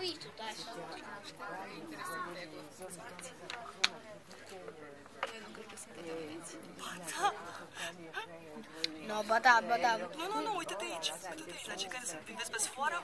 visto, tá? No, bata, da, bata. Da. Nu, nu, nu, uite-te aici. Uite-te aici, la cei care sunt, vezi pe sfoară?